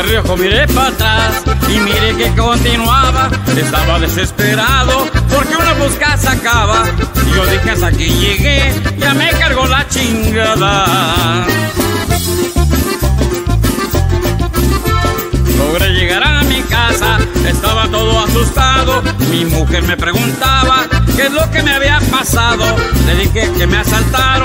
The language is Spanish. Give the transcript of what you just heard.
De Riojo miré para atrás y miré que continuaba. Estaba desesperado porque una busca sacaba. Y yo dije hasta aquí llegué, ya me cargó la chingada. Logré llegar a mi casa, estaba todo asustado. Mi mujer me preguntaba qué es lo que me había pasado. Le dije que me asaltaron.